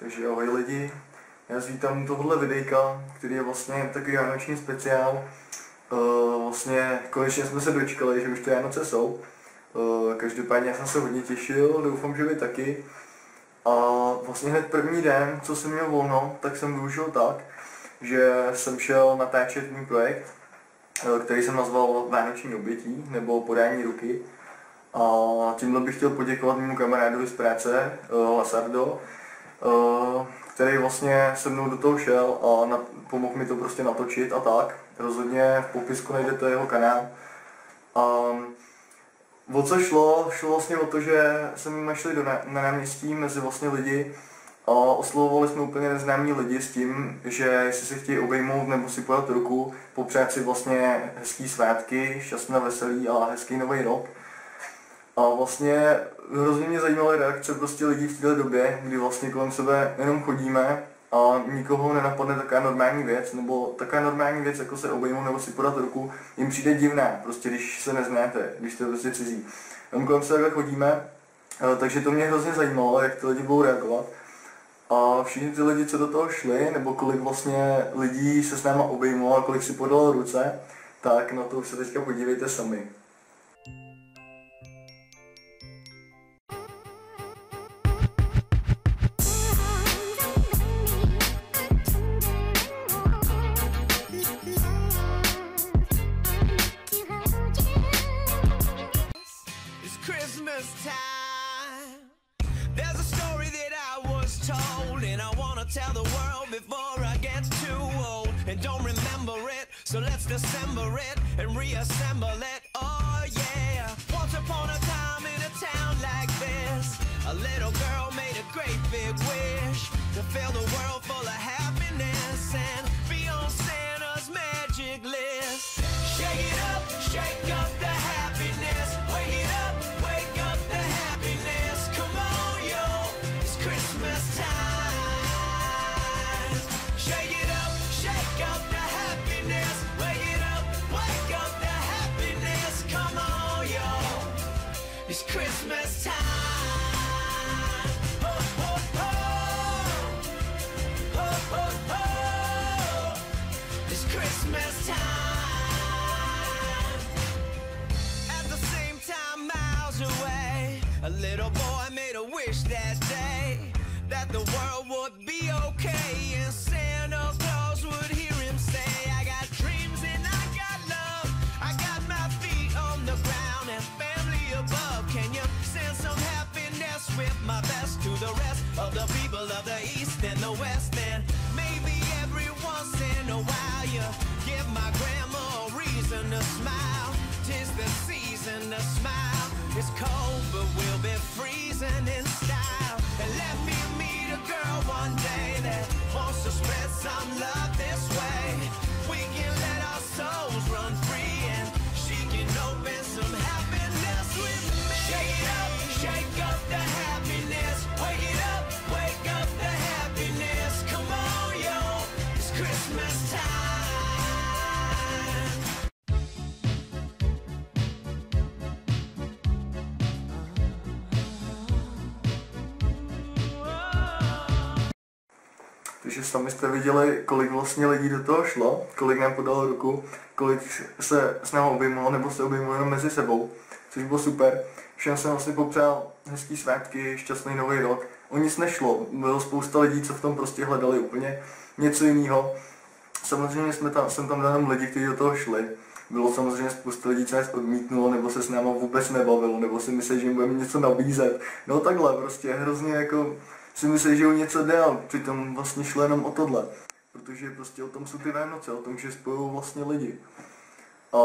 Takže ahoj lidi, já vás vítám u videjka, který je vlastně takový vánoční speciál. Uh, vlastně konečně jsme se dočkali, že už ty Vánoce jsou. Uh, každopádně já jsem se hodně těšil, doufám, že vy taky. A vlastně hned první den, co jsem měl volno, tak jsem využil tak, že jsem šel natáčet můj projekt, uh, který jsem nazval Vánoční obětí, nebo podání ruky. A tímhle bych chtěl poděkovat mému kamarádovi z práce, Lasardo, který vlastně se mnou do toho šel a na, pomohl mi to prostě natočit a tak. Rozhodně v popisku najdete jeho kanál. A o co šlo? Šlo vlastně o to, že jsme šli do na, na náměstí mezi vlastně lidi a oslovovali jsme úplně neznámí lidi s tím, že jestli se chtějí obejmout nebo si podat ruku, popřát si vlastně hezký svátky, šťastné veselý a hezký nový rok. A vlastně hrozně mě zajímaly reakce prostě lidí v této době, kdy vlastně kolem sebe jenom chodíme a nikoho nenapadne taková normální věc, nebo taková normální věc, jako se obejmout nebo si podat ruku, jim přijde divná, prostě když se neznáte, když jste prostě cizí. Jenom kolem sebe chodíme, takže to mě hrozně zajímalo, jak ty lidi budou reagovat. A všichni ty lidi, co do toho šli, nebo kolik vlastně lidí se s náma obejmalo a kolik si podalo ruce, tak na to už se teďka podívejte sami. Tell the world before I get too old. And don't remember it, so let's dissemble it and reassemble it. Oh yeah. Once upon a time in a town like this, a little girl made a great big wish to fill the world full of happiness Christmas to spread Takže sami jste viděli, kolik vlastně lidí do toho šlo, kolik nám podalo ruku, kolik se s námi objímalo nebo se objímalo jenom mezi sebou, což bylo super. Všem jsem vlastně popřál hezký svátky, šťastný nový rok. O nic nešlo, bylo spousta lidí, co v tom prostě hledali úplně něco jiného. Samozřejmě jsme tam, jsem tam dal lidi, kteří do toho šli. Bylo samozřejmě spousta lidí, co nás odmítnulo, nebo se s náma vůbec nebavilo, nebo si mysleli, že jim budeme něco nabízet. No takhle, prostě hrozně jako si mysleli, že o něco jde, ale přitom vlastně šlo jenom o tohle. Protože prostě o tom jsou ty Vánoce, o tom, že spojují vlastně lidi. A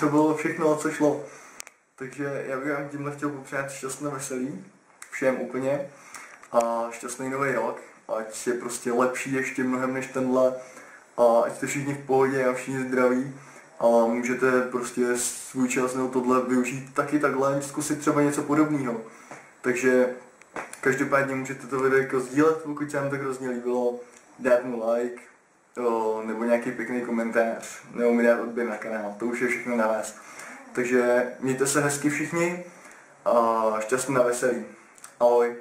to bylo všechno, o co šlo. Takže já bych vám tímhle chtěl popřát šťastné veselí, všem úplně, a šťastný nový rok, ať je prostě lepší ještě mnohem než tenhle, a ať jste všichni v pohodě a všichni zdraví, a můžete prostě svůj čas nebo tohle využít taky takhle, zkusit třeba něco podobného. Takže každopádně můžete to video sdílet, pokud se vám to hrozně líbilo, dát mu like, o, nebo nějaký pěkný komentář, nebo mi dát odběr na kanál, to už je všechno na vás. Takže mějte se hezky všichni a šťastný na veselí. Ahoj.